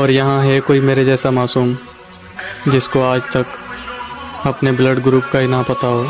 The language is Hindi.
और यहाँ है कोई मेरे जैसा मासूम, जिसको आज तक अपने ब्लड ग्रुप का ही ना पता हो।